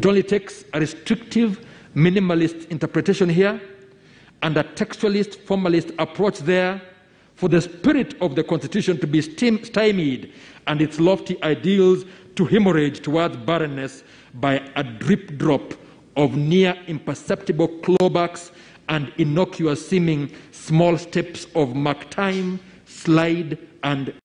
It only takes a restrictive, minimalist interpretation here and a textualist, formalist approach there for the spirit of the Constitution to be stymied and its lofty ideals to hemorrhage towards barrenness by a drip drop of near imperceptible clawbacks and innocuous seeming small steps of mark time, slide, and